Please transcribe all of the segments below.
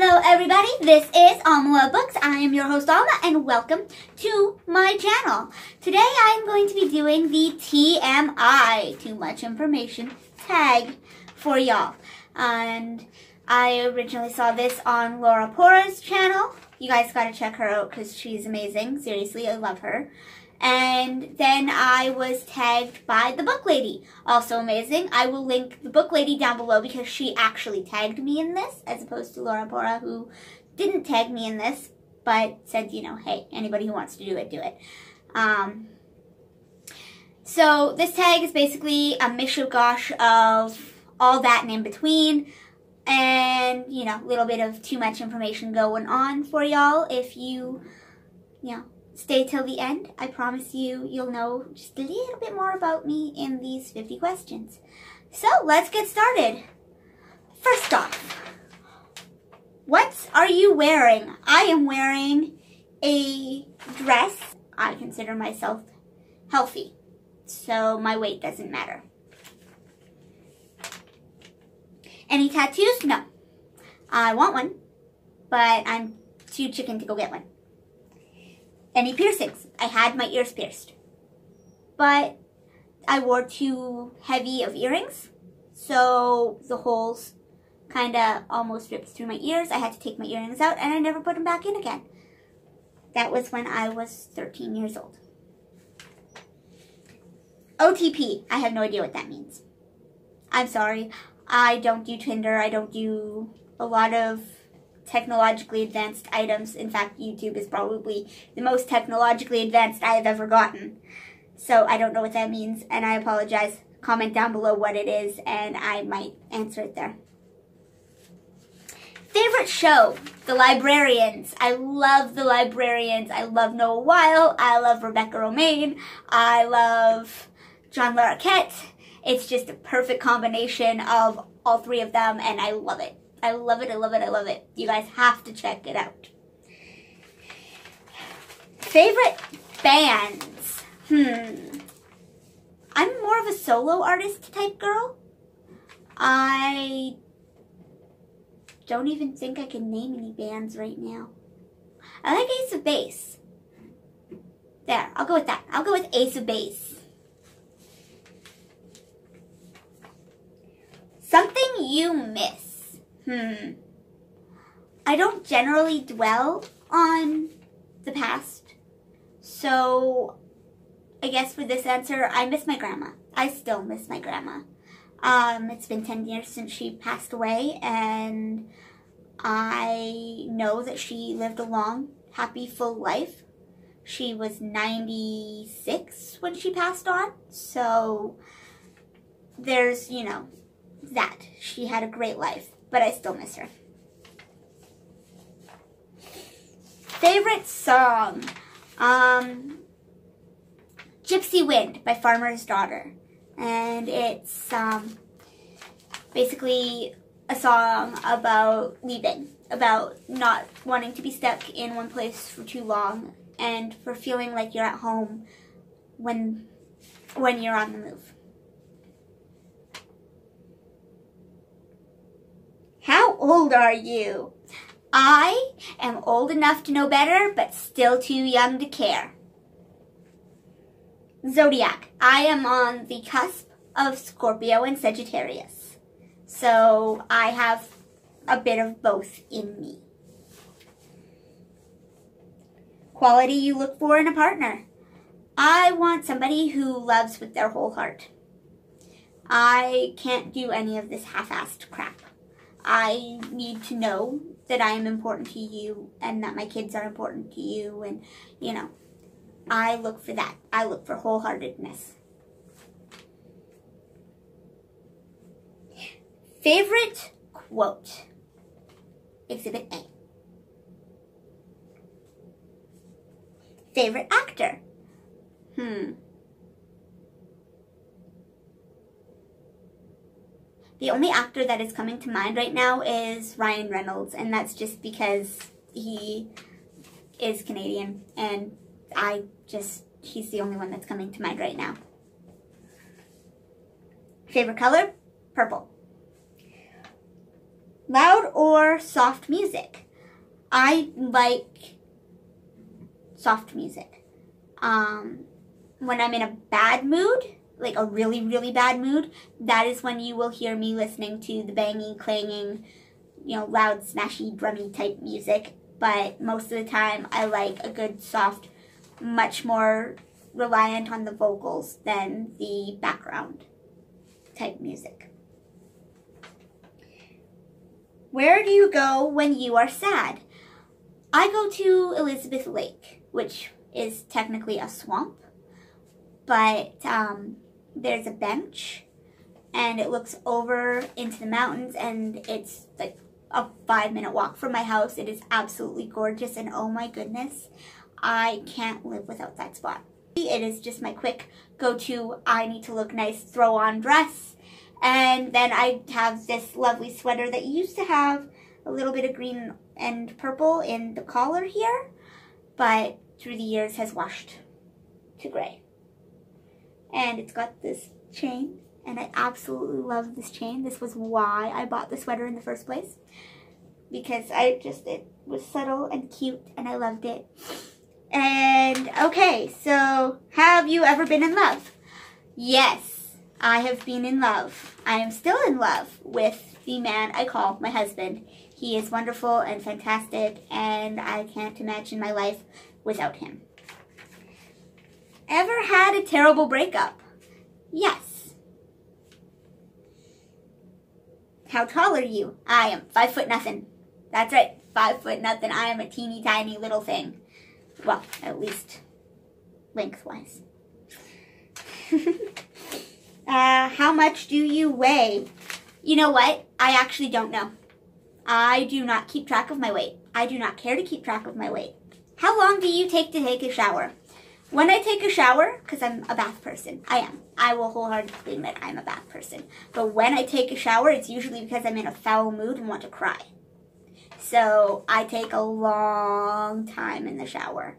Hello everybody, this is Alma Books. I am your host Alma and welcome to my channel. Today I am going to be doing the TMI, Too Much Information, tag for y'all. And I originally saw this on Laura Pora's channel. You guys gotta check her out because she's amazing. Seriously, I love her. And then I was tagged by the book lady. Also amazing. I will link the book lady down below because she actually tagged me in this as opposed to Laura Pora who didn't tag me in this but said, you know, hey, anybody who wants to do it, do it. Um, so this tag is basically a mishigosh of all that and in between and, you know, a little bit of too much information going on for y'all if you, you know, Stay till the end. I promise you, you'll know just a little bit more about me in these 50 questions. So let's get started. First off, what are you wearing? I am wearing a dress. I consider myself healthy, so my weight doesn't matter. Any tattoos? No. I want one, but I'm too chicken to go get one any piercings. I had my ears pierced. But I wore too heavy of earrings, so the holes kind of almost ripped through my ears. I had to take my earrings out and I never put them back in again. That was when I was 13 years old. OTP, I have no idea what that means. I'm sorry. I don't do Tinder. I don't do a lot of technologically advanced items. In fact, YouTube is probably the most technologically advanced I have ever gotten. So I don't know what that means, and I apologize. Comment down below what it is, and I might answer it there. Favorite show? The Librarians. I love The Librarians. I love Noah Wyle. I love Rebecca Romijn. I love John Larroquette. It's just a perfect combination of all three of them, and I love it. I love it, I love it, I love it. You guys have to check it out. Favorite bands? Hmm. I'm more of a solo artist type girl. I don't even think I can name any bands right now. I like Ace of Base. There, I'll go with that. I'll go with Ace of Base. Something you miss. Hmm. I don't generally dwell on the past. So I guess for this answer, I miss my grandma. I still miss my grandma. Um, it's been 10 years since she passed away, and I know that she lived a long, happy, full life. She was 96 when she passed on, so there's, you know, that. She had a great life but I still miss her. Favorite song? Um, Gypsy Wind by Farmer's Daughter. And it's um, basically a song about leaving, about not wanting to be stuck in one place for too long and for feeling like you're at home when when you're on the move. How old are you? I am old enough to know better, but still too young to care. Zodiac. I am on the cusp of Scorpio and Sagittarius. So I have a bit of both in me. Quality you look for in a partner. I want somebody who loves with their whole heart. I can't do any of this half-assed crap. I need to know that I am important to you and that my kids are important to you and, you know, I look for that. I look for wholeheartedness. Favorite quote? Exhibit A. Favorite actor? Hmm. The only actor that is coming to mind right now is Ryan Reynolds, and that's just because he is Canadian, and I just, he's the only one that's coming to mind right now. Favorite color? Purple. Loud or soft music? I like soft music. Um, when I'm in a bad mood, like a really, really bad mood, that is when you will hear me listening to the banging, clanging, you know, loud, smashy, drummy type music. But most of the time, I like a good, soft, much more reliant on the vocals than the background type music. Where do you go when you are sad? I go to Elizabeth Lake, which is technically a swamp, but um, there's a bench and it looks over into the mountains and it's like a five minute walk from my house. It is absolutely gorgeous and oh my goodness, I can't live without that spot. It is just my quick go-to, I need to look nice, throw on dress. And then I have this lovely sweater that used to have a little bit of green and purple in the collar here, but through the years has washed to gray. And it's got this chain, and I absolutely love this chain. This was why I bought the sweater in the first place, because I just, it was subtle and cute, and I loved it. And okay, so have you ever been in love? Yes, I have been in love. I am still in love with the man I call my husband. He is wonderful and fantastic, and I can't imagine my life without him. Ever had a terrible breakup? Yes. How tall are you? I am five foot nothing. That's right, five foot nothing. I am a teeny tiny little thing. Well, at least lengthwise. uh, how much do you weigh? You know what? I actually don't know. I do not keep track of my weight. I do not care to keep track of my weight. How long do you take to take a shower? When I take a shower, because I'm a bath person, I am. I will wholeheartedly admit I'm a bath person. But when I take a shower, it's usually because I'm in a foul mood and want to cry. So I take a long time in the shower.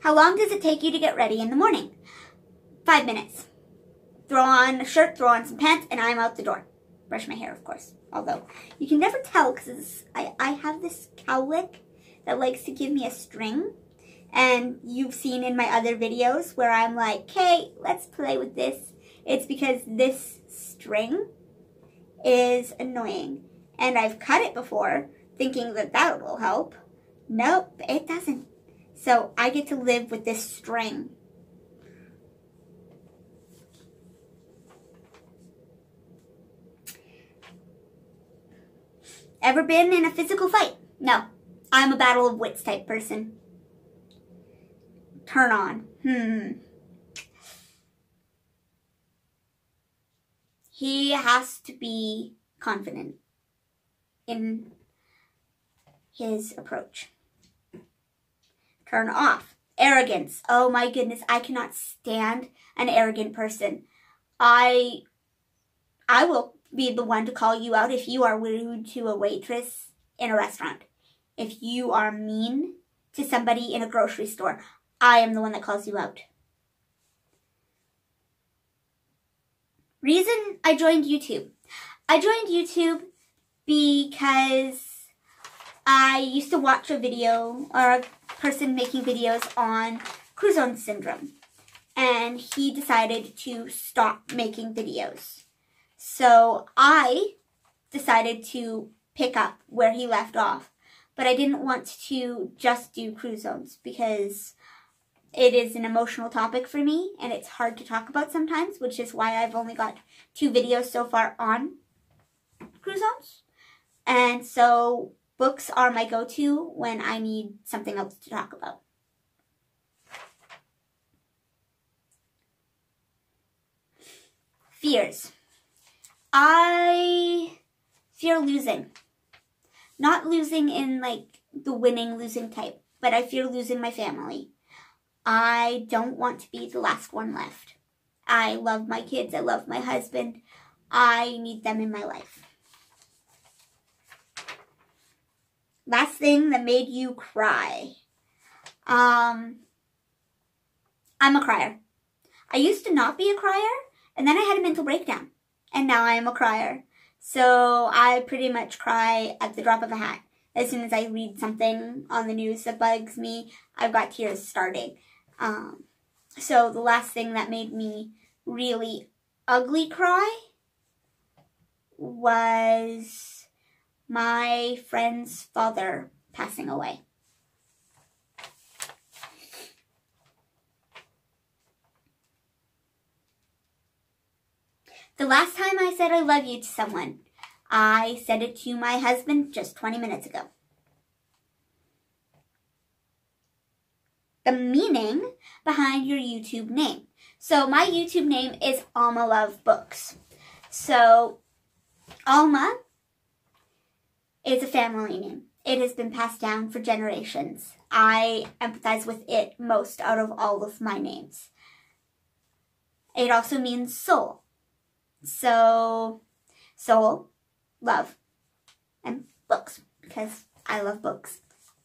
How long does it take you to get ready in the morning? Five minutes. Throw on a shirt, throw on some pants, and I'm out the door. Brush my hair, of course. Although, you can never tell because I, I have this cowlick that likes to give me a string. And you've seen in my other videos where I'm like, okay, let's play with this. It's because this string is annoying. And I've cut it before, thinking that that will help. Nope, it doesn't. So I get to live with this string. Ever been in a physical fight? No. I'm a battle of wits type person. Turn on. Hmm. He has to be confident in his approach. Turn off. Arrogance. Oh my goodness, I cannot stand an arrogant person. I I will be the one to call you out if you are rude to a waitress in a restaurant. If you are mean to somebody in a grocery store, I am the one that calls you out. Reason I joined YouTube. I joined YouTube because I used to watch a video or a person making videos on Crouzon syndrome. And he decided to stop making videos. So I decided to pick up where he left off. But I didn't want to just do Crouzon's because it is an emotional topic for me and it's hard to talk about sometimes, which is why I've only got two videos so far on Crouzon's, And so books are my go-to when I need something else to talk about. Fears. I fear losing. Not losing in like the winning losing type, but I fear losing my family. I don't want to be the last one left. I love my kids. I love my husband. I need them in my life. Last thing that made you cry. Um, I'm a crier. I used to not be a crier, and then I had a mental breakdown. and now I am a crier. So I pretty much cry at the drop of a hat. As soon as I read something on the news that bugs me, I've got tears starting. Um, so the last thing that made me really ugly cry was my friend's father passing away. The last time I said I love you to someone, I said it to my husband just 20 minutes ago. The meaning behind your YouTube name. So my YouTube name is Alma Love Books. So Alma is a family name. It has been passed down for generations. I empathize with it most out of all of my names. It also means soul. So, soul, love, and books, because I love books.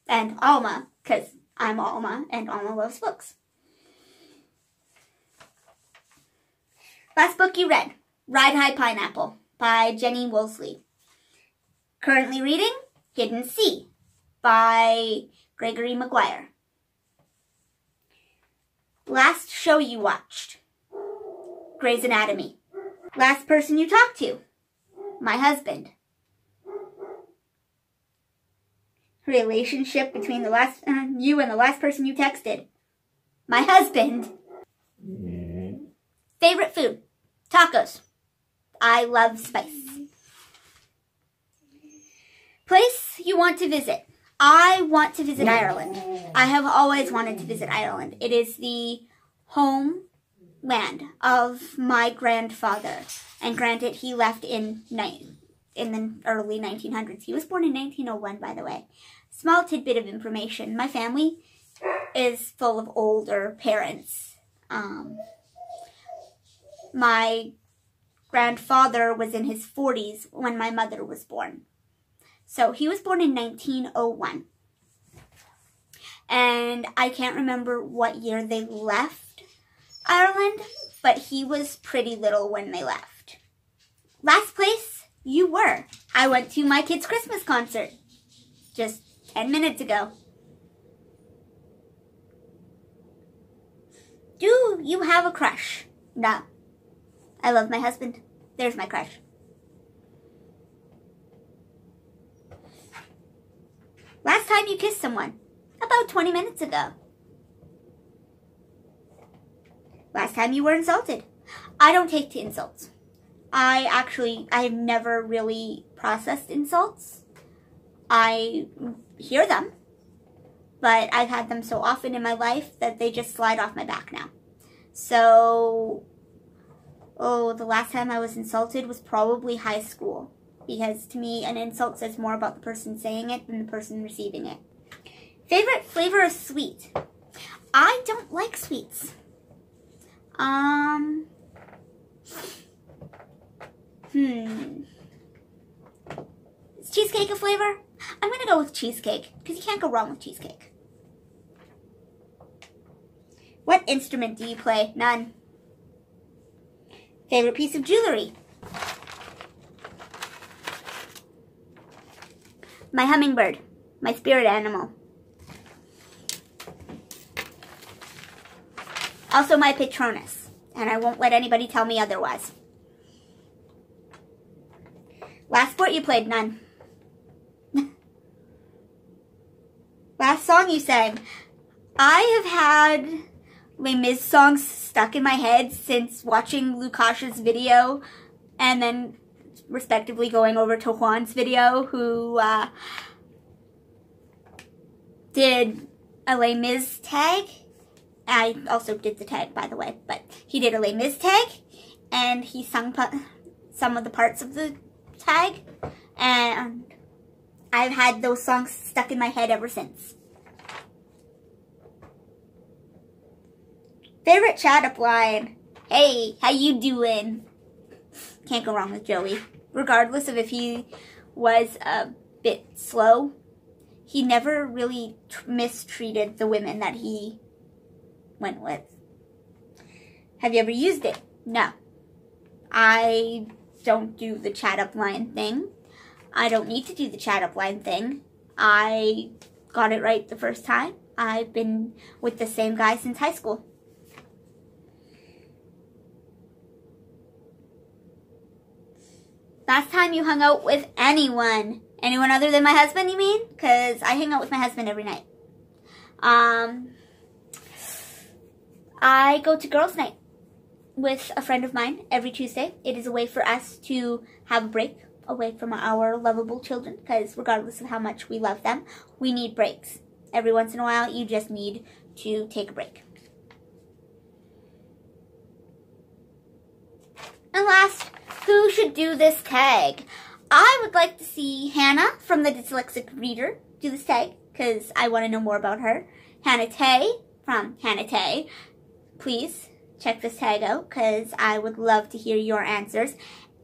And Alma, because I'm Alma, and Alma loves books. Last book you read, Ride High Pineapple by Jenny Wolseley. Currently reading Hiddensee by Gregory Maguire. Last show you watched, Grey's Anatomy. Last person you talked to? My husband. Relationship between the last uh, you and the last person you texted? My husband. Mm. Favorite food? Tacos. I love spice. Place you want to visit? I want to visit Ireland. I have always wanted to visit Ireland. It is the home land of my grandfather. And granted, he left in in the early 1900s. He was born in 1901, by the way. Small tidbit of information. My family is full of older parents. Um, my grandfather was in his 40s when my mother was born. So he was born in 1901. And I can't remember what year they left Ireland, but he was pretty little when they left. Last place you were. I went to my kid's Christmas concert just 10 minutes ago. Do you have a crush? No. I love my husband. There's my crush. Last time you kissed someone? About 20 minutes ago. Last time you were insulted. I don't take to insults. I actually, I've never really processed insults. I hear them, but I've had them so often in my life that they just slide off my back now. So, oh, the last time I was insulted was probably high school. Because to me, an insult says more about the person saying it than the person receiving it. Favorite flavor of sweet? I don't like sweets. Um. Hmm. Is cheesecake a flavor? I'm gonna go with cheesecake, because you can't go wrong with cheesecake. What instrument do you play? None. Favorite piece of jewelry? My hummingbird, my spirit animal. Also my Patronus, and I won't let anybody tell me otherwise. Last sport you played, none. Last song you sang. I have had Les Mis songs stuck in my head since watching Lukash's video and then respectively going over to Juan's video who uh, did a Les Mis tag I also did the tag, by the way, but he did a Les Mis tag, and he sung some of the parts of the tag, and I've had those songs stuck in my head ever since. Favorite chat up line. Hey, how you doing? Can't go wrong with Joey. Regardless of if he was a bit slow, he never really mistreated the women that he went with. Have you ever used it? No. I don't do the chat up line thing. I don't need to do the chat up line thing. I got it right the first time. I've been with the same guy since high school. Last time you hung out with anyone. Anyone other than my husband, you mean? Because I hang out with my husband every night. Um, I go to girls' night with a friend of mine every Tuesday. It is a way for us to have a break away from our lovable children because regardless of how much we love them, we need breaks. Every once in a while, you just need to take a break. And last, who should do this tag? I would like to see Hannah from the Dyslexic Reader do this tag because I want to know more about her. Hannah Tay from Hannah Tay. Please check this tag out because I would love to hear your answers.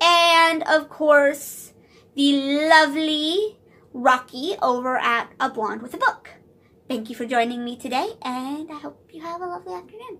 And of course, the lovely Rocky over at A Blonde with a Book. Thank you for joining me today, and I hope you have a lovely afternoon.